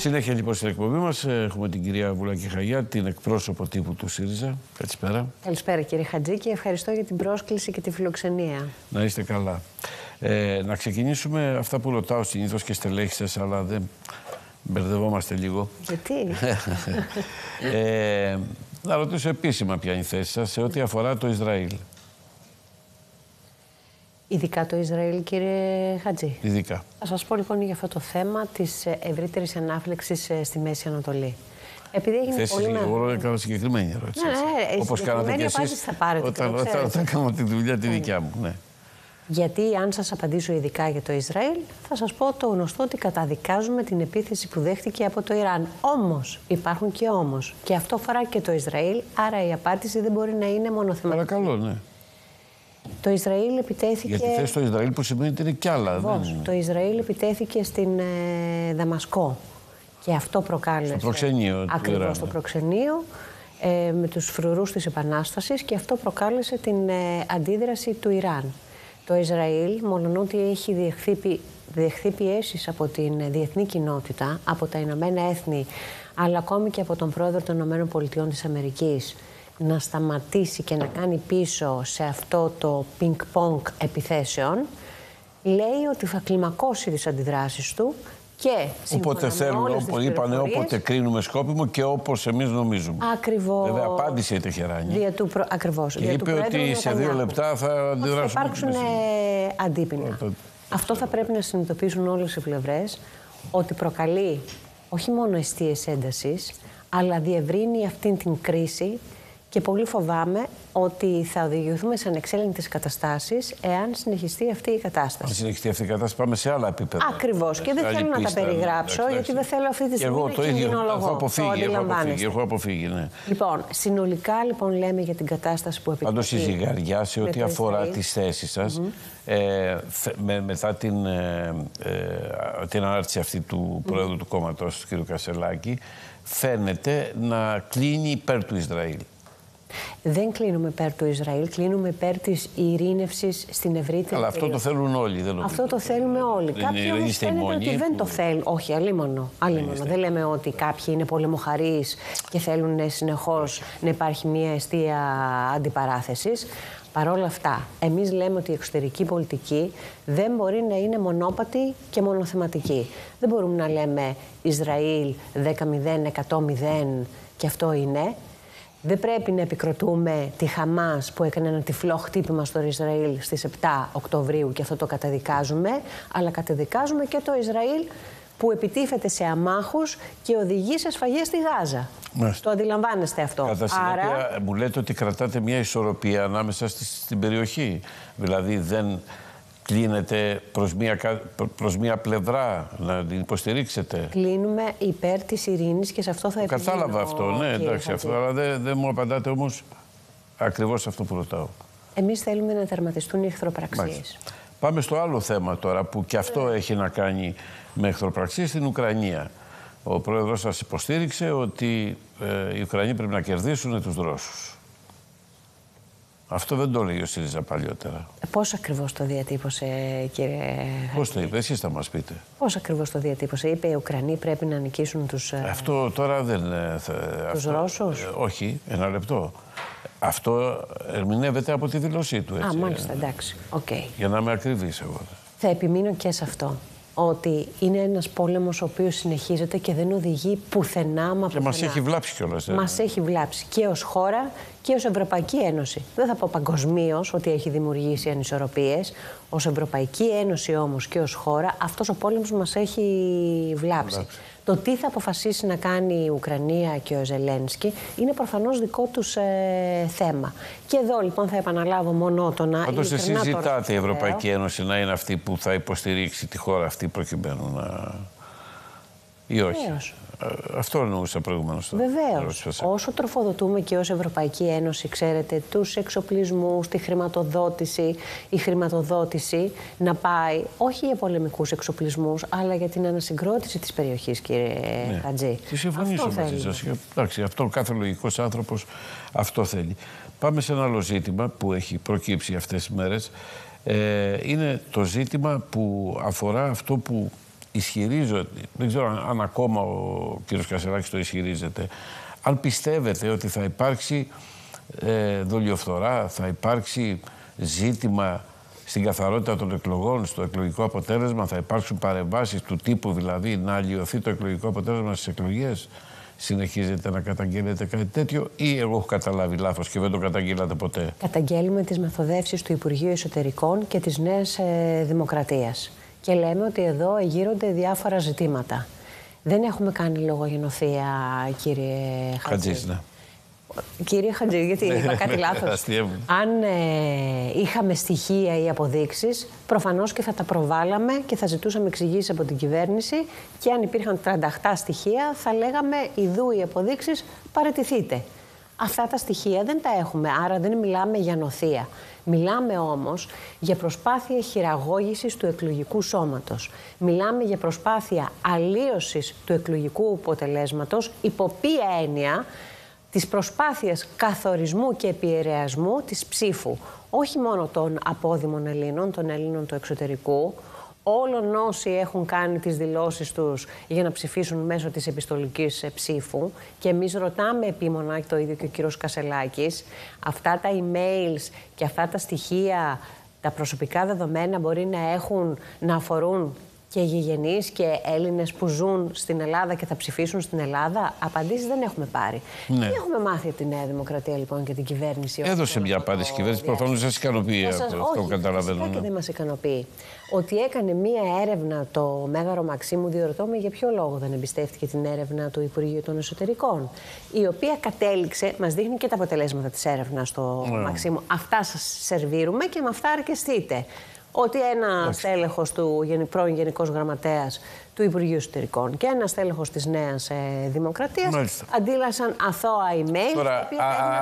Συνέχεια λοιπόν στην εκπομπή μας έχουμε την κυρία Βουλάκη Χαγιά, την εκπρόσωπο τύπου του ΣΥΡΙΖΑ. Καλησπέρα. Καλησπέρα κύριε Χατζή και ευχαριστώ για την πρόσκληση και τη φιλοξενία. Να είστε καλά. Ε, να ξεκινήσουμε αυτά που ρωτάω συνήθως και στελέχη σα, αλλά δεν μπερδευόμαστε λίγο. Γιατί; ε, να ρωτήσω επίσημα ποια είναι η θέση σας σε ό,τι αφορά το Ισραήλ. Ειδικά το Ισραήλ, κύριε Χατζή. Ειδικά. Θα σας πω λοιπόν για αυτό το θέμα της ευρύτερης ανάφλεξης στη Μέση Ανατολή. Επειδή έγινε Θέση πολύ Εγώ έκανα συγκεκριμένη ερώτηση. Ναι, ναι, Όπως κάνατε και εσείς. θα πάρετε. Όταν, όταν, όταν κάνω τη δουλειά τη δικιά μου. Ναι. Γιατί αν σας απαντήσω ειδικά για το Ισραήλ, θα σας πω το γνωστό ότι καταδικάζουμε την επίθεση που δέχτηκε από το Ιράν. Όμως, υπάρχουν και όμως. Και αυτό αφορά και το Ισραήλ, άρα η απάντηση δεν μπορεί να είναι μόνο θεματική. Παρακαλώ, ναι. Το Ισραήλ επιτέθηκε. Γιατί θες το Ισραήλ που σημαίνει ότι είναι κι άλλα. Δεν... Το Ισραήλ επιτέθηκε στην ε, Δαμασκό. Και αυτό προκάλεσε. Στο προξενείο. Ακριβώς στο προξενείο. Ε, με τους φρουρούς της Επανάστασης και αυτό προκάλεσε την ε, αντίδραση του Ιράν. Το Ισραήλ, μόνο ότι έχει διεχθεί, διεχθεί πιέσεις από την διεθνή κοινότητα, από τα Ηνωμένα Έθνη, αλλά ακόμη και από τον πρόεδρο των Ηνωμένων Πολιτειών της Αμερικής, να σταματήσει και να κάνει πίσω σε αυτό το πινκ-πονκ επιθέσεων, λέει ότι θα κλιμακώσει τις αντιδράσεις του και Όποτε θέλουν, όπως είπανε, όποτε κρίνουμε σκόπιμο και όπως εμείς νομίζουμε. Ακριβώς. Βέβαια, απάντησε η Τεχεράνη. Δια του προ... Ακριβώς. Και είπε ότι σε δύο λεπτά θα αντιδράσουν. Θα υπάρξουν ε, αντίπεινα. Αυτό θα πρέπει να συνειδητοποιήσουν όλες οι πλευρές ότι προκαλεί όχι μόνο αιστείες έντασης, αλλά διευρύνει αυτήν την κρίση και πολύ φοβάμαι ότι θα οδηγηθούμε σε ανεξέλεγκτες καταστάσεις εάν συνεχιστεί αυτή η κατάσταση. Αν συνεχιστεί αυτή η κατάσταση, πάμε σε άλλα επίπεδα. Ακριβώς. Και δεν θέλω να τα περιγράψω, γιατί δεν θέλω αυτή τη στιγμή εγώ, να το ίδιο, έχω αποφύγει, έχω αποφύγει, έχω αποφύγει, ναι. Λοιπόν, συνολικά λοιπόν λέμε για την κατάσταση που επικρατεί. Πάντως η ζυγαριά σε ό,τι αφορά τις θέσεις σας, ε, με, μετά την, ε, ε, την ανάρτηση αυτή του Πρόεδρου του κόμματος, του κ. Κασελάκη, φαίνεται να κλείνει υπέρ του Ισραήλ. Δεν κλείνουμε υπέρ του Ισραήλ, κλείνουμε υπέρ της ειρήνευσης στην ευρύτερη. Αλλά αυτό το θέλουν όλοι, δεν Αυτό το θέλουμε όλοι. Κάποιοι όμως φαίνεται ότι δεν το θέλουν. Όχι, αλίμονο. αλίμονο. Δεν λέμε ότι κάποιοι είναι πολεμοχαρείς και θέλουν συνεχώς να υπάρχει μια αιστεία αντιπαράθεσης. Παρ' όλα αυτά, εμείς λέμε ότι η εξωτερική πολιτική δεν μπορεί να είναι μονόπατη και μονοθεματική. Δεν μπορούμε να λέμε Ισραήλ 10-0, 100-0 και αυτό είναι. Δεν πρέπει να επικροτούμε τη Χαμάς που έκανε ένα τυφλό χτύπημα στο Ισραήλ στις 7 Οκτωβρίου και αυτό το καταδικάζουμε, αλλά καταδικάζουμε και το Ισραήλ που επιτίθεται σε αμάχους και οδηγεί σε σφαγές στη Γάζα. Το αντιλαμβάνεστε αυτό. Κατά συνέπεια μου λέτε ότι κρατάτε μια ισορροπία ανάμεσα στην περιοχή. Δηλαδή δεν κλείνετε προς μια, προς μια πλευρά να την υποστηρίξετε; Κλείνουμε υπέρ της ειρήνης και σε αυτό θα επιμείνω. Κατάλαβα αυτό, ναι, εντάξει, αυτό, αλλά δεν, δεν μου απαντάτε όμως ακριβώς αυτό που ρωτάω. Εμείς θέλουμε να τερματιστούν οι εχθροπραξίες. Πάμε στο άλλο θέμα τώρα που και αυτό έχει να κάνει με εχθροπραξίες στην Ουκρανία. Ο πρόεδρος σας υποστήριξε ότι ε, οι Ουκρανοί πρέπει να κερδίσουν τους Ρώσους. Αυτό δεν το λέει ο ΣΥΡΙΖΑ παλιότερα. Πώς ακριβώς το διατύπωσε, κύριε Πώς το είπε, εσείς θα μας πείτε. Πώς ακριβώς το διατύπωσε, είπε οι Ουκρανοί πρέπει να νικήσουν τους. Ε, αυτό τώρα δεν. Ε, τους Ρώσους; Ε, όχι, ένα λεπτό. Αυτό ερμηνεύεται από τη δήλωσή του. Έτσι. Α, μάλιστα, εντάξει. Okay. Για να είμαι ακριβής εγώ. Θα επιμείνω και σε αυτό ότι είναι ένας πόλεμος ο οποίος συνεχίζεται και δεν οδηγεί πουθενά μα Και μας έχει βλάψει κιόλας. Ε. Μας έχει βλάψει και ως χώρα και ως Ευρωπαϊκή Ένωση. Δεν θα πω παγκοσμίως ότι έχει δημιουργήσει ανισορροπίες. Ως Ευρωπαϊκή Ένωση όμως και ως χώρα αυτός ο πόλεμος μας έχει βλάψει. Το τι θα αποφασίσει να κάνει η Ουκρανία και ο Ζελένσκι είναι προφανώς δικό τους ε, θέμα. Και εδώ λοιπόν θα επαναλάβω μονότονα... Πάντως εσείς ζητάτε η Ευρωπαϊκή Ένωση να είναι αυτή που θα υποστηρίξει τη χώρα αυτή προκειμένου να... ή όχι; Ε, αυτό εννοούσα προηγουμένως. Βεβαίως. Όσο τροφοδοτούμε και ως Ευρωπαϊκή Ένωση, ξέρετε, τους εξοπλισμούς, τη χρηματοδότηση, η χρηματοδότηση να πάει όχι για πολεμικούς εξοπλισμούς, αλλά για την ανασυγκρότηση της περιοχής, κύριε ναι. Χατζή. Τι συμφωνήσω μαζί σας. Εντάξει, αυτό κάθε λογικός άνθρωπος αυτό θέλει. Πάμε σε ένα άλλο ζήτημα που έχει προκύψει αυτές τις μέρες. Ε, είναι το ζήτημα που αφορά αυτό που ισχυρίζω, δεν ξέρω αν ακόμα ο κύριος Κασελάκης το ισχυρίζεται, αν πιστεύετε ότι θα υπάρξει ε, δολιοφθορά, θα υπάρξει ζήτημα στην καθαρότητα των εκλογών, στο εκλογικό αποτέλεσμα, θα υπάρξουν παρεμβάσεις του τύπου δηλαδή να αλλοιωθεί το εκλογικό αποτέλεσμα στις εκλογές. Συνεχίζετε να καταγγέλλετε κάτι τέτοιο ή εγώ έχω καταλάβει λάθος και δεν το καταγγείλατε ποτέ; Καταγγέλουμε τις μεθοδεύσεις του Υπουργείου Εσωτερικών και της Νέας ε, Δημοκρατίας. Και λέμε ότι εδώ εγείρονται διάφορα ζητήματα. Δεν έχουμε κάνει λογογενοθεία, κύριε Χατζής. Ναι. Κύριε Χατζή, γιατί ναι, είπα κάτι ναι, λάθος. Αν ε, είχαμε στοιχεία ή αποδείξεις, προφανώς και θα τα προβάλαμε και θα ζητούσαμε εξηγήσεις από την κυβέρνηση και αν υπήρχαν 38 στοιχεία θα λέγαμε «Ιδού οι αποδείξεις, παρετηθείτε». Αυτά τα στοιχεία δεν τα έχουμε, άρα δεν μιλάμε για νοθεία. Μιλάμε όμως για προσπάθεια χειραγώγησης του εκλογικού σώματος. Μιλάμε για προσπάθεια αλλίωσης του εκλογικού αποτελέσματος, υπό ποια έννοια της προσπάθειας καθορισμού και επιερεασμού της ψήφου. Όχι μόνο των απόδημων Ελλήνων, των Ελλήνων του εξωτερικού, όλων όσοι έχουν κάνει τις δηλώσεις τους για να ψηφίσουν μέσω της επιστολικής ψήφου. Και εμείς ρωτάμε επίμονα, το ίδιο και ο κύριος Κασελάκης, αυτά τα emails και αυτά τα στοιχεία, τα προσωπικά δεδομένα μπορεί να έχουν, να αφορούν και γηγενείς και Έλληνες που ζουν στην Ελλάδα και θα ψηφίσουν στην Ελλάδα. Απαντήσεις δεν έχουμε πάρει. Ναι. Τι έχουμε μάθει από τη Νέα Δημοκρατία λοιπόν και την κυβέρνηση. Έδωσε μια απάντηση η κυβέρνηση. Προφανώς δεν σας ικανοποιεί αυτό. καταλαβαίνω. Όχι, και δεν μας ικανοποιεί. Ότι έκανε μία έρευνα το Μέγαρο Μαξίμου, διορωτώ με για ποιο λόγο δεν εμπιστεύτηκε την έρευνα του Υπουργείου των Εσωτερικών. Η οποία κατέληξε, μας δείχνει και τα αποτελέσματα της έρευνας στο ναι. Μαξίμου. Αυτά σας σερβίρουμε και με αυτά αρκεστείτε ότι ένα στέλεχος του πρώην Γενικός Γραμματέας του Υπουργείου Εσωτερικών και ένα στέλεχος της Νέας ε, Δημοκρατίας αντίλασαν αθώα email. Τώρα,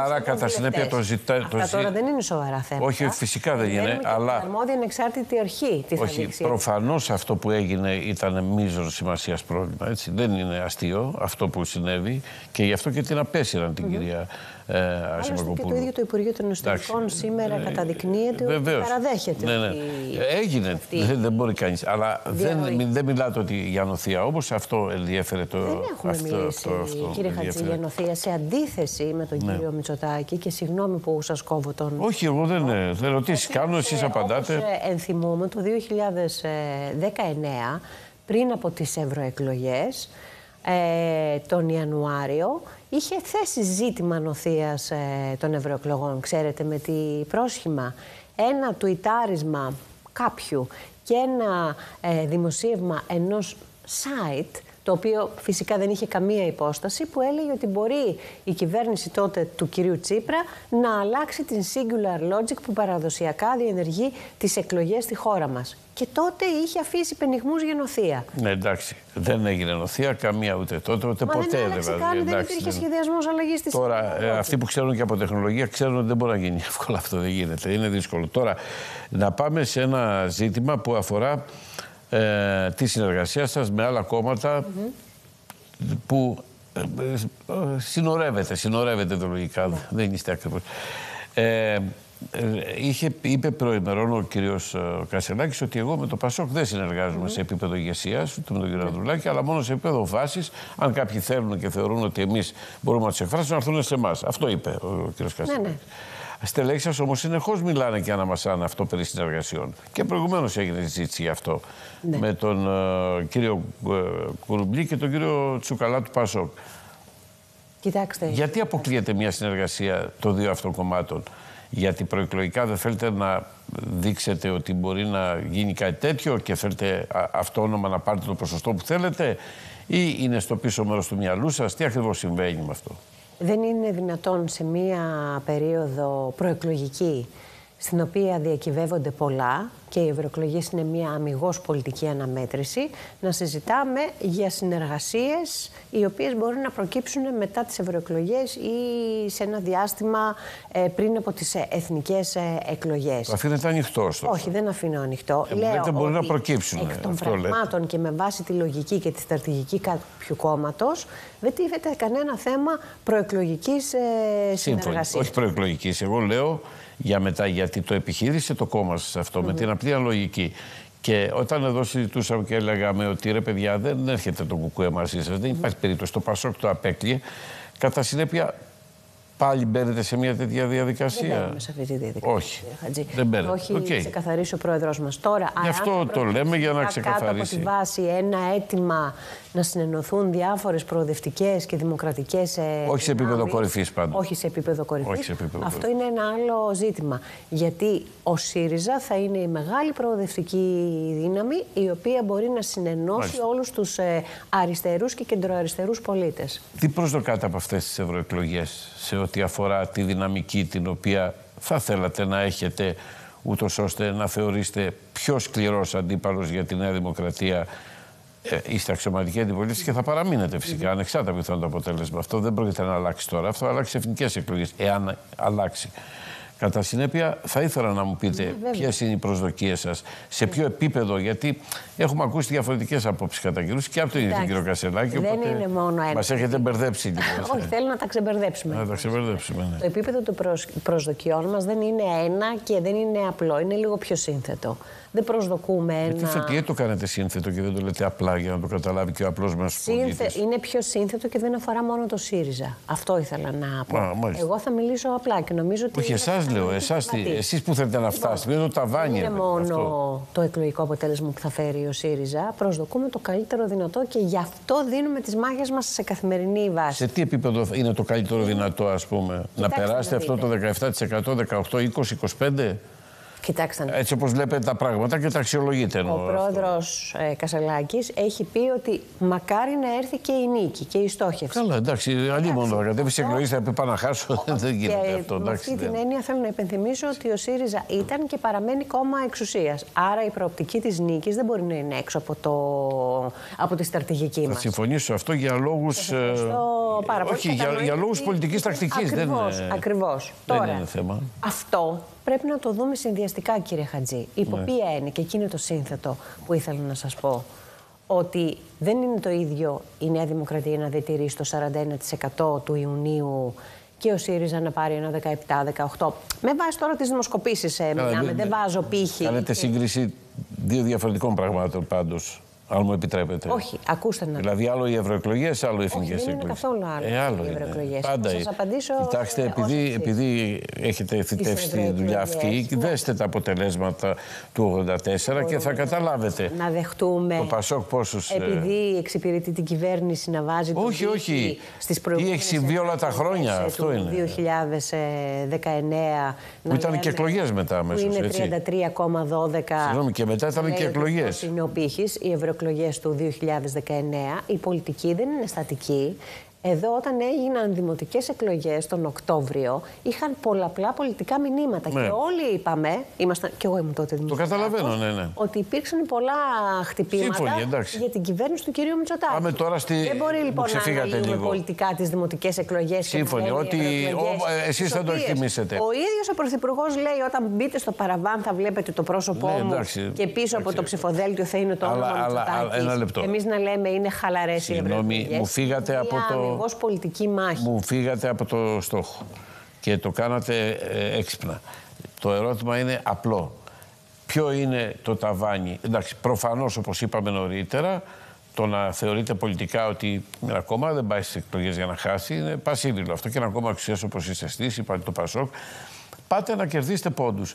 άρα κατά συνέπεια το ζητάει. Αυτά τώρα δεν είναι σοβαρά θέματα. Όχι, φυσικά δεν είναι. Αλλά. αρμόδια ανεξάρτητη αρχή. Τι Όχι, προφανώς αυτό που έγινε ήταν μείζον σημασίας πρόβλημα. Έτσι. Δεν είναι αστείο αυτό που συνέβη και γι' αυτό και την απέσυραν την κυρία ε, Άλλωστε και το ίδιο το Υπουργείο των Εσωτερικών σήμερα ε, καταδεικνύεται ότι παραδέχεται. Ναι, ναι. Έγινε. Δεν, δεν μπορεί κανείς. Αλλά δεν, δεν μιλάτε ότι για νοθεία. Όμω αυτό ενδιαφέρε το. Δεν έχουμε αυτό, μιλήσει, το, αυτό, κύριε Χατζή, για νοθεία σε αντίθεση με τον ναι. κύριο Μητσοτάκη και συγγνώμη που σας κόβω τον. Όχι, εγώ δεν. Δεν ερωτήσει κάνω, εσείς απαντάτε. Όπως ενθυμούμε το 2019, πριν από τις ευρωεκλογές, ε, τον Ιανουάριο, είχε θέσει ζήτημα νοθείας ε, των ευρωεκλογών, ξέρετε, με τη πρόσχημα. Ένα τουιτάρισμα κάποιου και ένα ε, δημοσίευμα ενός site το οποίο φυσικά δεν είχε καμία υπόσταση, που έλεγε ότι μπορεί η κυβέρνηση τότε του κυρίου Τσίπρα να αλλάξει την singular logic που παραδοσιακά διενεργεί τις εκλογές στη χώρα μας. Και τότε είχε αφήσει πενιγμούς για νοθεία. Ναι, εντάξει. Δεν έγινε νοθεία καμία ούτε τότε, ούτε Μα ποτέ. Δεν, δηλαδή. Καν, δεν υπήρχε σχεδιασμός αλλαγής της Τώρα, ε, αυτοί που ξέρουν και από τεχνολογία ξέρουν ότι δεν μπορεί να γίνει εύκολα αυτό. Δεν γίνεται. Είναι δύσκολο. Τώρα, να πάμε σε ένα ζήτημα που αφορά ε, τη συνεργασία σας με άλλα κόμματα που ε, ε, συνορεύεται, συνορεύεται ιδεολογικά, δεν είστε ακριβώς. Ε, είχε, είπε προημερών ο κύριος Κασελάκης ότι εγώ με το Πασόκ δεν συνεργάζομαι σε επίπεδο ηγεσίας, ούτε με τον κύριο Ανδρουλάκη, αλλά μόνο σε επίπεδο βάσης. Αν κάποιοι θέλουν και θεωρούν ότι εμείς μπορούμε να τους εκφράσουμε, να έρθουν σε εμάς. Αυτό είπε ο κύριος Κασελάκης. Ναι, ναι. Στελέχη σα όμως συνεχώς μιλάνε και αναμασάνε αυτό περί συνεργασιών. Και προηγουμένως έγινε συζήτηση γι' αυτό ναι. με τον uh, κύριο uh, Κουρουμπλή και τον κύριο Τσουκαλά του Πασόκ. Κοιτάξτε. Γιατί αποκλείεται μια συνεργασία των δύο αυτών κομμάτων, Γιατί προεκλογικά δεν θέλετε να δείξετε ότι μπορεί να γίνει κάτι τέτοιο και θέλετε αυτόνομα να πάρετε το ποσοστό που θέλετε, ή είναι στο πίσω μέρος του μυαλού σας, τι ακριβώς συμβαίνει με αυτό; Δεν είναι δυνατόν σε μία περίοδο προεκλογική στην οποία διακυβεύονται πολλά και οι ευρωεκλογές είναι μια αμυγός πολιτική αναμέτρηση, να συζητάμε για συνεργασίες οι οποίες μπορούν να προκύψουν μετά τις ευρωεκλογές ή σε ένα διάστημα ε, πριν από τις ε, εθνικές ε, εκλογές. Αφήνεται ανοιχτό. Όχι, δεν αφήνω ανοιχτό. Ε, Λέω μπορεί να προκύψουν. Εκ των πραγμάτων και με βάση τη λογική και τη στρατηγική κάποιου κόμματος, δεν τίθεται κανένα θέμα προεκλογικής ε, συνεργασίας. Όχι προεκλογικής. Εγώ λέω για μετά, γιατί το επιχείρησε το κόμμα σας αυτό, με την απλή λογική. Και όταν εδώ συζητούσαμε και λέγαμε ότι ρε παιδιά δεν έρχεται το κουκουέ μαζί σας, δεν υπάρχει περίπτωση. Το Πασόκ το απέκλειε. Κατά συνέπεια πάλι μπαίνετε σε μια τέτοια διαδικασία. Δεν μπαίνουμε σε αυτή τη διαδικασία. Όχι. Δεν μπαίνετε. Όχι, okay. ξεκαθαρίσει ο πρόεδρό μας. Τώρα, Γι' αυτό το λέμε για να ξεκαθαρίσει. Κάτω από τη βάση ένα αίτημα να συνενωθούν διάφορες προοδευτικές και δημοκρατικές. Ε, Όχι σε επίπεδο κορυφής πάντως. Όχι σε επίπεδο κορυφής. Αυτό είναι ένα άλλο ζήτημα. Γιατί ο ΣΥΡΙΖΑ θα είναι η μεγάλη προοδευτική δύναμη η οποία μπορεί να συνενώσει όλους τους ε, αριστερούς και κεντροαριστερούς πολίτες. Τι προσδοκάτε από αυτές τις ευρωεκλογές σε ό,τι αφορά τη δυναμική την οποία θα θέλατε να έχετε ούτως ώστε να θεωρήσετε πιο σκληρός αντίπαλος για τη Νέα Δημοκρατία ε, είστε αξιωματική αντιπολίτευση και θα παραμείνετε φυσικά, ανεξάρτητα από το αποτέλεσμα. Αυτό δεν πρόκειται να αλλάξει τώρα. Αυτό αλλάξει σε εθνικές εκλογές, εάν αλλάξει. Κατά συνέπεια, θα ήθελα να μου πείτε ναι, ποιες είναι οι προσδοκίες σας, σε ποιο επίπεδο, γιατί έχουμε ακούσει διαφορετικές απόψεις κατά καιρούς και από τον ίδιο τον κύριο Κασελάκη. Δεν είναι μόνο ένα. Μας έχετε μπερδέψει λοιπόν. Όχι, θέλω να τα ξεμπερδέψουμε. Να τα ξεμπερδέψουμε. Ναι. Το επίπεδο των προσδοκιών μας δεν είναι ένα και δεν είναι απλό, είναι λίγο πιο σύνθετο δεν προσδοκούμε ένα. Γιατί, γιατί το κάνετε σύνθετο και δεν το λέτε απλά για να το καταλάβει και ο απλός μας Σύνθε... Είναι πιο σύνθετο και δεν αφορά μόνο το ΣΥΡΙΖΑ. Αυτό ήθελα να πω. Α, Εγώ θα μιλήσω απλά και νομίζω ότι. Όχι, εσάς λέω. Εσείς που θέλετε να φτάσετε. Λοιπόν, το ταβάνι. Δεν είναι μόνο αυτό. το εκλογικό αποτέλεσμα που θα φέρει ο ΣΥΡΙΖΑ. Προσδοκούμε το καλύτερο δυνατό και γι' αυτό δίνουμε τις μάχες μας σε καθημερινή βάση. Σε τι επίπεδο είναι το καλύτερο δυνατό, ας πούμε, να περάσετε αυτό το 17%, 18, 20, 25%. Κοιτάξτε. Έτσι όπως βλέπετε τα πράγματα και τα αξιολογείτε. Ο πρόεδρος ε, Κασελάκης έχει πει ότι μακάρι να έρθει και η νίκη και η στόχευση. Καλά, εντάξει, αλλή μόνο θα κατέβει σε εκλογέ, θα πει πάνω να χάσω. Δεν γίνεται αυτό. Με αυτή την έννοια θέλω να υπενθυμίσω ότι ο ΣΥΡΙΖΑ ήταν και παραμένει κόμμα εξουσίας. Άρα η προοπτική της νίκης δεν μπορεί να είναι έξω από, το, από τη στρατηγική μας. Θα συμφωνήσω αυτό για λόγους. Ε, όχι, για, για λόγους πολιτικής τακτικής. Ακριβώς. Τώρα, είναι θέμα. αυτό πρέπει να το δούμε συνδυαστικά, κύριε Χατζή. Υπό ναι. ποια είναι, και εκείνο το σύνθετο που ήθελα να σας πω, ότι δεν είναι το ίδιο η Νέα Δημοκρατία να διατηρήσει το 41% του Ιουνίου και ο ΣΥΡΙΖΑ να πάρει ένα 17-18. Με βάση τώρα τις δημοσκοπήσεις, ε, μιλάμε, δεν βάζω πύχη. Κάνετε σύγκριση δύο διαφορετικών πραγμάτων πάντως. Αν μου επιτρέπετε. Όχι, ακούστε να. Δηλαδή, άλλο οι ευρωεκλογές, άλλο οι εθνικές εκλογέ. Δεν είναι καθόλου άλλο. Ε, άλλο οι ευρωεκλογές. Πάντα. Θα σας απαντήσω. Κοιτάξτε, επειδή, επειδή έχετε θητεύσει τη δουλειά αυτή, δέστε τα αποτελέσματα του 84 και θα καταλάβετε. Να δεχτούμε. Το Πασόκ πόσου. Ε, επειδή εξυπηρετεί την κυβέρνηση να βάζει. Όχι, όχι. Στις προηγούμενες. Ή έχεις συμβεί όλα τα χρόνια. Αυτό είναι. 2019. Που ήταν και εκλογές μετά αμέσως. Είναι 33,12. Συγγνώμη, και μετά ήταν και εκλογές. Είναι ο πύχη. Οι ευρωεκλογέ του 2019, η πολιτική δεν είναι στατική. Εδώ όταν έγιναν δημοτικές εκλογές τον Οκτώβριο είχαν πολλαπλά πολιτικά μηνύματα ναι. και όλοι είπαμε, ήμασταν, και εγώ ήμουν τότε δημοσιογράφος, Το καταλαβαίνω, ναι, ναι. ότι υπήρξαν πολλά χτυπήματα Σύμφωνοι, για την κυβέρνηση του κυρίου Μητσοτάκη. Πάμε τώρα στη... Δεν μπορεί λοιπόν να αναλύουμε πολιτικά τις δημοτικές εκλογές Σύμφωνοι, ότι ε, εσείς θα το εκτιμήσετε. Ο ίδιος ο Πρωθυπουργός λέει όταν μπείτε στο παραβάν θα βλέπετε το πρόσωπό ναι, μου και πίσω από το ψηφοδέλτιο θα είναι το όνομα Μητσοτάκη. Εμείς να λέμε είναι χαλαρές οι Συγγνώμη, μου φύγατε από το πολιτική μάχη. Μου φύγατε από το στόχο και το κάνατε ε, έξυπνα. Το ερώτημα είναι απλό. Ποιο είναι το ταβάνι; Εντάξει, προφανώς όπως είπαμε νωρίτερα, το να θεωρείτε πολιτικά ότι ένα κόμμα δεν πάει στις εκλογές για να χάσει είναι πασίβιλο. Αυτό και ένα κόμμα εξουσία όπως είστε εσείς, είπατε το Πασόκ, πάτε να κερδίσετε πόντους.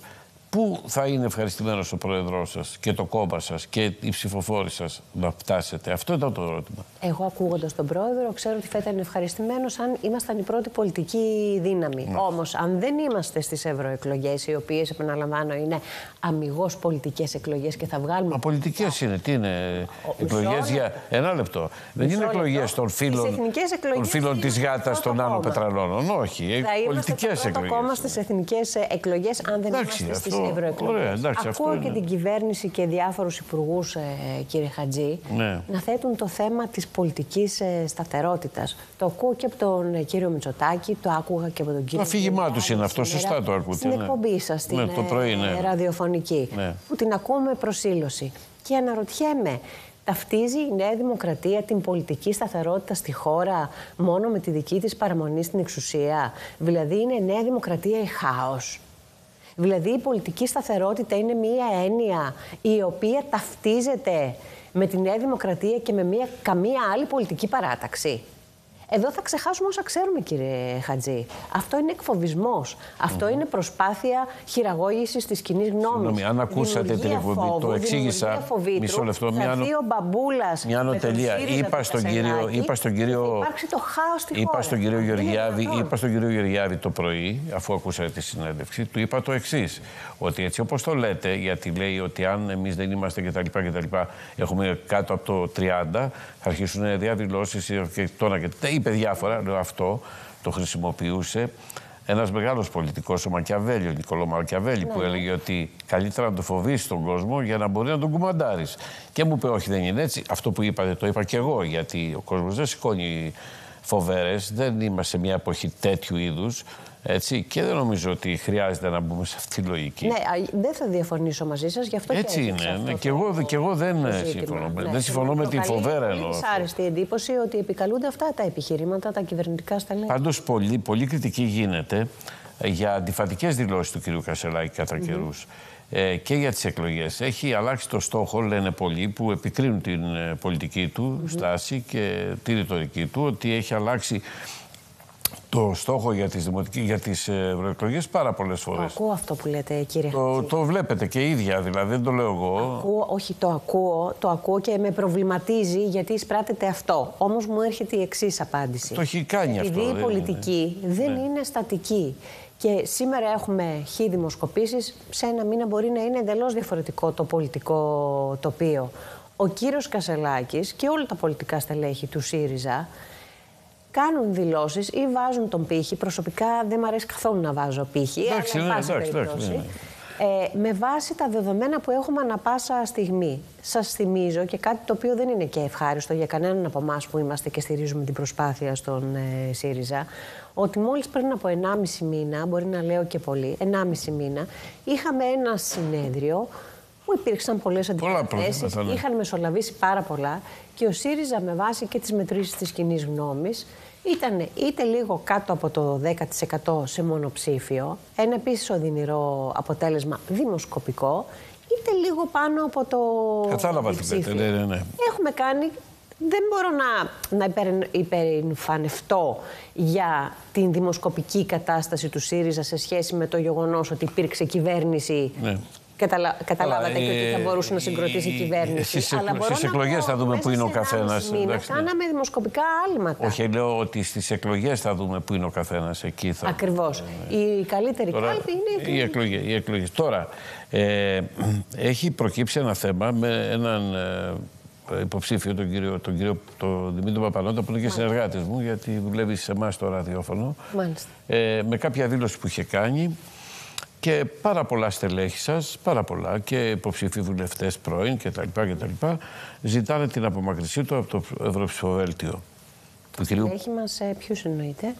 Πού θα είναι ευχαριστημένος ο πρόεδρός σας και το κόμμα σας και οι ψηφοφόροι σας να φτάσετε; Αυτό ήταν το ερώτημα. Εγώ ακούγοντας τον πρόεδρο, ξέρω ότι θα ήταν ευχαριστημένος αν ήμασταν η πρώτη πολιτική δύναμη. Ναι. Όμως, αν δεν είμαστε στις ευρωεκλογές, οι οποίες, επαναλαμβάνω, είναι αμυγός πολιτικές εκλογές και θα βγάλουμε. Μα πολιτικέ είναι. Τι είναι εκλογές για. Ένα λεπτό. Δεν είναι εκλογές των φίλων, των φίλων της γάτα των Άνω Πετραλώνων. Όχι. Πολιτικές εκλογές. Θα κόμμα στις εθνικές εκλογές, αν δεν είμαστε στις ευρωεκλογές. Ακούω και την κυβέρνηση και διάφορους υπουργούς, ε, κύριε Χατζή, ναι. να θέτουν το θέμα της πολιτικής ε, σταθερότητας. Το ακούω και από τον ε, κύριο Μητσοτάκη, το άκουγα και από τον κύριο. Το αφήγημά τους είναι αυτό, σωστά το ακούτε. Στην ναι. εκπομπή σας, στην ναι, το πρωί, ναι. ραδιοφωνική, ναι. που την ακούω με προσήλωση. Και αναρωτιέμαι, Ταυτίζει η Νέα Δημοκρατία την πολιτική σταθερότητα στη χώρα μόνο με τη δική της παραμονή στην εξουσία; Δηλαδή είναι Νέα Δημοκρατία η χάος; Δηλαδή η πολιτική σταθερότητα είναι μία έννοια η οποία ταυτίζεται με τη Νέα Δημοκρατία και με μία, καμία άλλη πολιτική παράταξη. Εδώ θα ξεχάσουμε όσα ξέρουμε, κύριε Χατζή. Αυτό είναι εκφοβισμός. Αυτό είναι προσπάθεια χειραγώγησης της κοινής γνώμης. Συγγνώμη, αν ακούσατε την εκπομπή, το εξήγησα. Μισό λεπτό, μια ανω... Μια ανωτελεία. Είπα στον κύριο. Είπα στον κύριο. Υπάρξει το χάος στη είπα Στον κύριο Γεωργιάδη, είπα στον κύριο Γεωργιάδη το πρωί, αφού ακούσατε τη συνέντευξη, του είπα το εξής. Ότι έτσι όπως το λέτε, γιατί λέει ότι αν εμείς δεν είμαστε κτλ. έχουμε κάτω από το 30, θα αρχίσουν διαδηλώσεις και τόνα και είπε διάφορα, λέω αυτό, το χρησιμοποιούσε ένας μεγάλος πολιτικός, ο Μακιαβέλη, ο Νικολό Μακιαβέλη, που ναι. έλεγε ότι καλύτερα να το φοβήσει τον κόσμο για να μπορεί να τον κουμαντάρεις. Και μου είπε, όχι δεν είναι έτσι. Αυτό που είπατε το είπα και εγώ, γιατί ο κόσμος δεν σηκώνει φοβέρες, δεν είμαστε σε μια εποχή τέτοιου είδους. Έτσι, και δεν νομίζω ότι χρειάζεται να μπούμε σε αυτή τη λογική. Ναι, δεν θα διαφωνήσω μαζί σας, γι' αυτό Έτσι και είναι. Ναι, και, εγώ, και εγώ δεν συμφωνώ. Ναι, δεν συμφωνώ με τη φοβέρα εννοώ. Είναι άρεστη εντύπωση ότι επικαλούνται αυτά τα επιχειρήματα, τα κυβερνητικά στελέχη. Πάντως, πολύ, πολύ κριτική γίνεται για αντιφατικές δηλώσεις του κ. Κασελάκη κατά mm καιρούς. Ε, και για τις εκλογές. Έχει αλλάξει το στόχο, λένε πολλοί, που επικρίνουν την ε, πολιτική του στάση και τη ρητορική του, ότι έχει αλλάξει το στόχο για τις, δημοτικές, για τις ε, ευρωεκλογές πάρα πολλές φορές. Το ακούω αυτό που λέτε κύριε Το, το βλέπετε και ίδια δηλαδή, δεν το λέω εγώ. Ακούω, όχι το ακούω, το ακούω και με προβληματίζει γιατί εισπράτεται αυτό. Όμως μου έρχεται η εξής απάντηση. Το έχει κάνει Επειδή αυτό. Επειδή η πολιτική δεν ναι. είναι στατική. Και σήμερα έχουμε χι δημοσκοπήσεις, σε ένα μήνα μπορεί να είναι εντελώς διαφορετικό το πολιτικό τοπίο. Ο κύριος Κασελάκης και όλα τα πολιτικά στελέχη του ΣΥΡΙΖΑ κάνουν δηλώσεις ή βάζουν τον πύχη. Προσωπικά δεν μου αρέσει καθόλου να βάζω πύχη. Εντάξει, ναι, εντάξει, εντάξει, ναι. Ε, με βάση τα δεδομένα που έχουμε ανα πάσα στιγμή. Σας θυμίζω και κάτι το οποίο δεν είναι και ευχάριστο για κανέναν από εμάς που είμαστε και στηρίζουμε την προσπάθεια στον ε, ΣΥΡΙΖΑ, ότι μόλις πριν από 1,5 μήνα, μπορεί να λέω και πολύ, 1,5 μήνα, είχαμε ένα συνέδριο που υπήρξαν πολλές αντιπαραθέσεις, είχαν μεσολαβήσει πάρα πολλά και ο ΣΥΡΙΖΑ με βάση και τις μετρήσεις της κοινή γνώμης ήταν είτε λίγο κάτω από το 10% σε μονοψήφιο, ένα επίσης οδυνηρό αποτέλεσμα δημοσκοπικό, είτε λίγο πάνω από το. Κατάλαβα τι λέτε, ναι, ναι, ναι. Έχουμε κάνει. Δεν μπορώ να, να υπερηφανευτώ για την δημοσκοπική κατάσταση του ΣΥΡΙΖΑ σε σχέση με το γεγονός ότι υπήρξε κυβέρνηση ναι. Καταλα... Καταλάβατε και ότι θα ε, μπορούσε να συγκροτήσει η κυβέρνηση. Στις εκλογές θα δούμε πού είναι ο καθένας. Κάναμε δημοσκοπικά άλματα. Όχι, λέω ότι στις εκλογές θα δούμε πού είναι ο καθένας. Εκεί θα. Ακριβώς. Η καλύτερη Τώρα, κάλπη είναι η εκλογή. Τώρα, ε, έχει προκύψει ένα θέμα με έναν ε, υποψήφιο, τον κύριο, τον κύριο τον Δημήτρη Παπανότα, που είναι και συνεργάτης μου, γιατί δουλεύει σε εμάς το ραδιόφωνο. Μάλιστα. Ε, με κάποια δήλωση που είχε κάνει. Και πάρα πολλά στελέχη σας, πάρα πολλά και υποψήφοι βουλευτές πρώην κτλ. κτλ. ζητάνε την απομακρυσή του από το Ευρωψηφοδέλτιο. Το στελέχη μας, ε, ποιους εννοείται;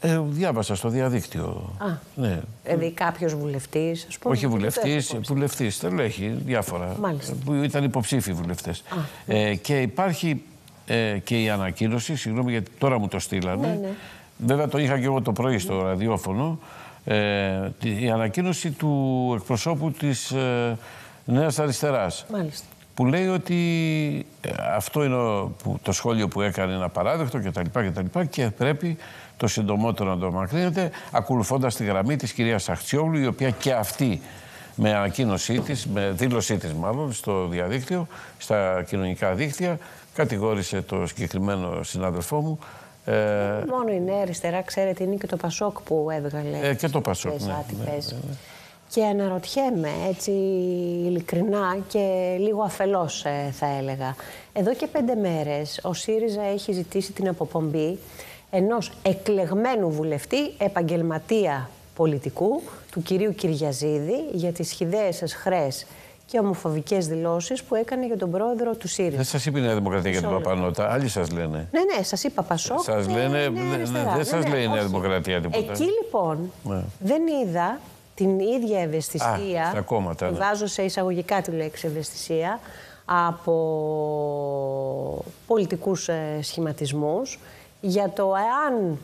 Ε, διάβασα στο διαδίκτυο. Α, ναι. Δηλαδή κάποιος βουλευτής, ας πούμε. Όχι βουλευτής, βουλευτής. Στελέχη, διάφορα. Μάλιστα. Που ήταν υποψήφοι βουλευτές. Ε, και υπάρχει ε, και η ανακοίνωση, συγγνώμη γιατί τώρα μου το στείλανε. Ναι, ναι. Βέβαια το είχα και εγώ το πρωί στο ραδιόφωνο ε, η ανακοίνωση του εκπροσώπου της ε, Νέας Αριστεράς. Μάλιστα. Που λέει ότι ε, αυτό είναι το σχόλιο που έκανε ένα παράδεκτο κτλ. Και, πρέπει το συντομότερο να το μακρύνεται ακολουθώντας τη γραμμή της κυρίας Αχτσιόγλου η οποία και αυτή με ανακοίνωσή της, με δήλωσή της μάλλον στο διαδίκτυο, στα κοινωνικά δίκτυα κατηγόρησε το συγκεκριμένο συνάδελφό μου ε, Μόνο η Νέα Αριστερά, ξέρετε, είναι και το Πασόκ που έβγαλε. Ε, και το Πασόκ. Ναι, ναι, ναι, Και αναρωτιέμαι έτσι ειλικρινά και λίγο αφελώς ε, θα έλεγα. Εδώ και πέντε μέρες ο ΣΥΡΙΖΑ έχει ζητήσει την αποπομπή ενός εκλεγμένου βουλευτή, επαγγελματία πολιτικού, του κυρίου Κυριαζίδη, για τις χιδαίες εσχρές και ομοφοβικές δηλώσεις που έκανε για τον πρόεδρο του ΣΥΡΙΖΑ. Δεν σας είπε η Νέα Δημοκρατία για την Παπανότα. Άλλοι σας λένε. Ναι, ναι, σας είπα Πασόκ. Σας λένε. δεν σας λέει η Νέα Δημοκρατία τίποτα. Εκεί λοιπόν ναι. δεν είδα την ίδια ευαισθησία. Α, στα κόμματα. Ναι. Βάζω σε εισαγωγικά τη λέξη ευαισθησία από πολιτικούς ε, σχηματισμούς για το εάν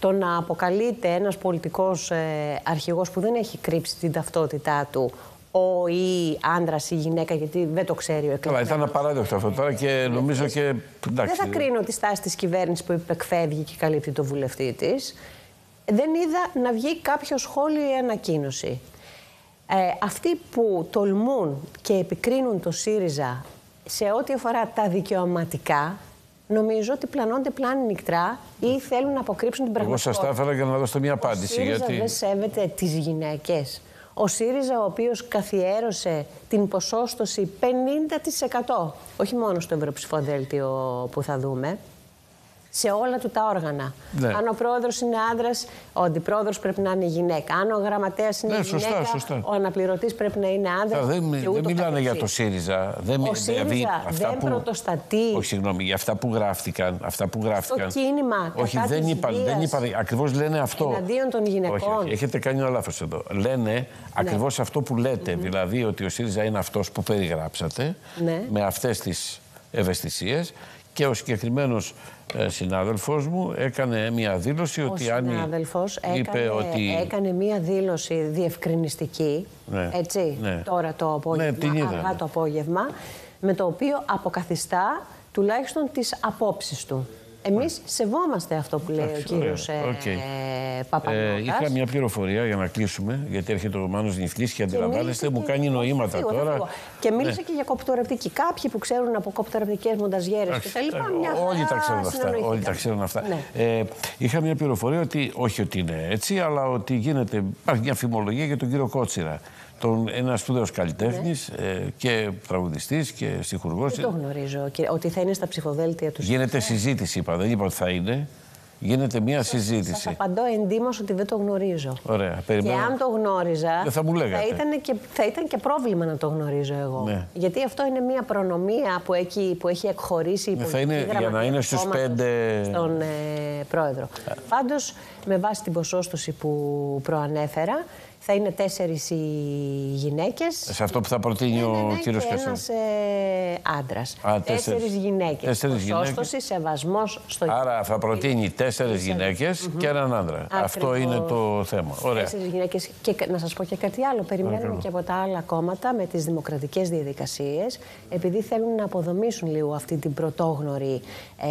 το να αποκαλείται ένας πολιτικός ε, αρχηγός που δεν έχει κρύψει την ταυτότητά του ο ή άντρας ή γυναίκα, γιατί δεν το ξέρει ο εκλογέα. Καλά, ήταν απαράδεκτο αυτό τώρα και νομίζω και. Δεν θα κρίνω τη στάση της κυβέρνησης που υπεκφεύγει και καλύπτει το βουλευτή της. Δεν είδα να βγει κάποιο σχόλιο ή ανακοίνωση. Ε, αυτοί που τολμούν και επικρίνουν το ΣΥΡΙΖΑ σε ό,τι αφορά τα δικαιωματικά, νομίζω ότι πλανώνται πλάνη νυχτρά ή θέλουν να αποκρύψουν την πραγματικότητα. Εγώ σας τα έφερα για να δώσω μια απάντηση. Ο ΣΥΡΙΖΑ γιατί... δεν σέβεται τις γυναίκες. Ο ΣΥΡΙΖΑ, ο οποίος καθιέρωσε την ποσόστοση 50%, όχι μόνο στο ευρωψηφοδέλτιο που θα δούμε, σε όλα του τα όργανα. Ναι. Αν ο πρόεδρος είναι άντρας, ο αντιπρόεδρος πρέπει να είναι γυναίκα. Αν ο γραμματέας είναι ναι, σωστά, γυναίκα, σωστά. ο αναπληρωτής πρέπει να είναι άντρας. Δεν, δεν μιλάνε για το ΣΥΡΙΖΑ. Δεν, ο ΣΥΡΙΖΑ δηλαδή, δεν που, πρωτοστατεί. Όχι, συγγνώμη, για αυτά που γράφτηκαν. Αυτά που γράφτηκαν. Το κίνημα. Όχι, δεν είπαν. Δεν είπαν Ακριβώς λένε αυτό. Εναντίον των γυναικών. Όχι, έχετε κάνει ένα λάθος εδώ. Λένε ναι. ακριβώς αυτό που λέτε. Mm -hmm. Δηλαδή ότι ο ΣΥΡΙΖΑ είναι αυτός που περιγράψατε ναι. με αυτές τις ευαισθησίες και ο συγκεκριμένος ε, συνάδελφός μου έκανε μια δήλωση ο ότι αν είπε έκανε, ότι... έκανε μια δήλωση διευκρινιστική, ναι, έτσι, ναι. τώρα το απόγευμα, ναι, αργά το απόγευμα, με το οποίο αποκαθιστά τουλάχιστον τις απόψεις του. Εμείς σεβόμαστε αυτό που λέει ο κύριος okay. ε, ε, είχα μια πληροφορία για να κλείσουμε, γιατί έρχεται ο Μάνος Νιφλής και αντιλαμβάνεστε, μου κάνει νοήματα τώρα. Και μίλησε ναι. και για κοπτορευτική. Κάποιοι που ξέρουν από κοπτορευτικές μονταζιέρες και τα λοιπά, Όλοι τα ξέρουν αυτά. Όλοι τα ξέρουν αυτά. Ναι. Ε, είχα μια πληροφορία ότι, όχι ότι είναι έτσι, αλλά ότι γίνεται, υπάρχει μια φημολογία για τον κύριο Κότσιρα τον, ένας σπουδαίος καλλιτέχνης ναι. ε, και τραγουδιστής και συγχουργό. Δεν το γνωρίζω. Ότι θα είναι στα ψηφοδέλτια του. Γίνεται συζήτηση, είπα. Δεν είπα ότι θα είναι. Γίνεται μια συζήτηση. Σας απαντώ εντύμως ότι δεν το γνωρίζω. Ωραία. Περιμένω. Και αν το γνώριζα. Δεν θα μου λέγατε. Θα ήταν, και, θα ήταν και πρόβλημα να το γνωρίζω εγώ. Ναι. Γιατί αυτό είναι μια προνομία που έχει, που έχει εκχωρήσει η ναι, θα είναι, Για να είναι στους πέντε. Στον ε, πρόεδρο. Πάντως, με βάση την ποσόστοση που προανέφερα, θα είναι τέσσερις οι γυναίκες. Σε αυτό που θα προτείνει ο ναι, ναι, κύριο Κασέλη. Ένας ε, άντρας. Τέσσερι γυναίκες. Τέσσερις γυναίκες. σεβασμός στο Άρα θα προτείνει τέσσερις γυναίκες και έναν άντρα. Αυτό είναι το θέμα. Τέσσερις γυναίκες. Και να σας πω και κάτι άλλο. Περιμένουμε και από τα άλλα κόμματα με τις δημοκρατικές διαδικασίες, επειδή θέλουν να αποδομήσουν λίγο αυτή την πρωτόγνωρη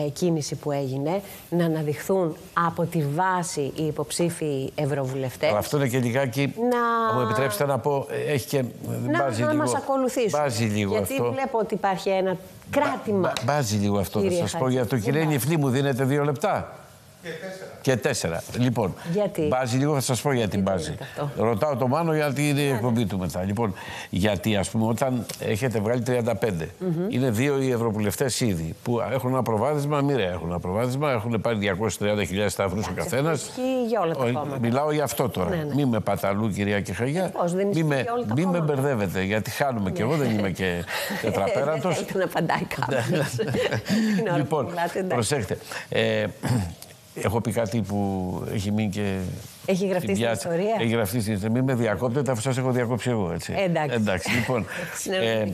ε, κίνηση που έγινε, να αναδειχθούν από τη βάση οι υποψήφοι ευρωβουλευτές. Αυτό είναι και λιγάκι να... μου επιτρέψετε να πω, έχει και... Να, μπάζει να λίγο, μας ακολουθήσουν. Μπάζει λίγο Γιατί αυτό. βλέπω ότι υπάρχει ένα κράτημα. μπάζει λίγο αυτό, θα σας πω για το. Κυρία Νιφλή, μου δίνετε δύο λεπτά. Και τέσσερα. Και τέσσερα. Λοιπόν, γιατί; μπάζει λίγο, θα σας πω γιατί μπάζει. Ρωτάω το Μάνο γιατί είναι η εκπομπή του μετά. Λοιπόν, γιατί ας πούμε όταν έχετε βγάλει 35, mm -hmm. είναι δύο οι ευρωβουλευτές ήδη που έχουν ένα προβάδισμα, μοιραία έχουν ένα προβάδισμα, έχουν πάρει 230.000 σταυρού ο καθένας. για όλα τα κόμματα. Μιλάω για αυτό τώρα. Ναι, ναι. Μη με παταλού, κυρία Κεχαγιά. Μη με, μη με μπερδεύετε, γιατί χάνουμε κι εγώ, δεν είμαι και τετραπέρατο. Δεν να απαντάει κάποιος. Λοιπόν, προσέχτε. Ε, Έχω πει κάτι που έχει μείνει και. Έχει γραφτεί στην ιστορία; Έχει γραφτεί στην ιστορία. Μην με διακόπτετε, αφού σας έχω διακόψει εγώ. Έτσι. Εντάξει. Εντάξει λοιπόν, ε, ε,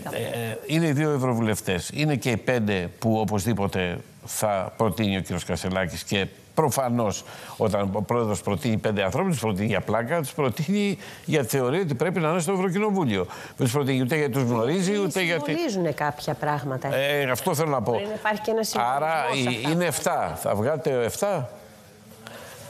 είναι οι δύο ευρωβουλευτές. Είναι και οι πέντε που οπωσδήποτε θα προτείνει ο κ. Κασελάκης και Προφανώς, όταν ο πρόεδρος προτείνει πέντε ανθρώπους, τους προτείνει για πλάκα, τους προτείνει γιατί θεωρεί ότι πρέπει να είναι στο Ευρωκοινοβούλιο. Δεν τους προτείνει ούτε γιατί τους γνωρίζει, ούτε γιατί. Γνωρίζουν κάποια πράγματα. Ε, αυτό θέλω να πω. υπάρχει και ένα Άρα είναι 7. Θα βγάλετε 7.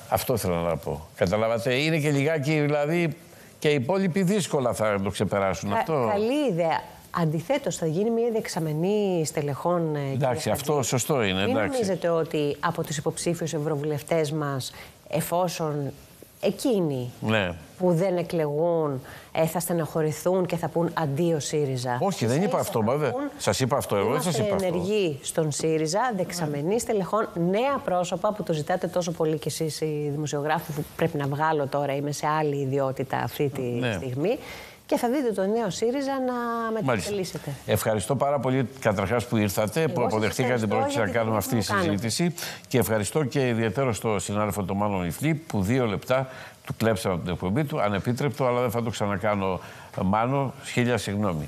Αυτό θέλω να πω. Καταλάβατε. Είναι και λιγάκι δηλαδή και οι υπόλοιποι δύσκολα θα το ξεπεράσουν. αυτό. Καλή ιδέα. Αντιθέτως, θα γίνει μια δεξαμενή στελεχών. Ε, εντάξει, αυτό σωστό είναι. Μην νομίζετε ότι από τους υποψήφιους ευρωβουλευτές μας, εφόσον εκείνοι ναι. που δεν εκλεγούν ε, θα στεναχωρηθούν και θα πούν αντίο ΣΥΡΙΖΑ. Όχι, δεν είπα αυτό, μάδε. Σας είπα αυτό, εγώ δεν σας είπα αυτό. ενεργοί στον ΣΥΡΙΖΑ, δεξαμενή στελεχών, νέα πρόσωπα που το ζητάτε τόσο πολύ κι εσείς οι δημοσιογράφοι, που πρέπει να βγάλω τώρα, είμαι σε άλλη ιδιότητα αυτή τη ναι. στιγμή και θα δείτε το νέο ΣΥΡΙΖΑ να μετακελήσετε. Ευχαριστώ πάρα πολύ καταρχάς που ήρθατε, που αποδεχτήκατε την πρόκληση να κάνουμε αυτή τη συζήτηση. Και ευχαριστώ και ιδιαίτερα στο συνάδελφο τον Μάνο Νιφλή που δύο λεπτά του κλέψαμε την εκπομπή του. Ανεπίτρεπτο, αλλά δεν θα το ξανακάνω. Μάνο, χίλια συγγνώμη.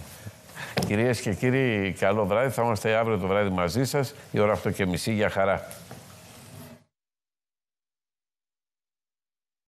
Κυρίες και κύριοι, καλό βράδυ. Θα είμαστε αύριο το βράδυ μαζί σας, η ώρα 8.30 για χαρά.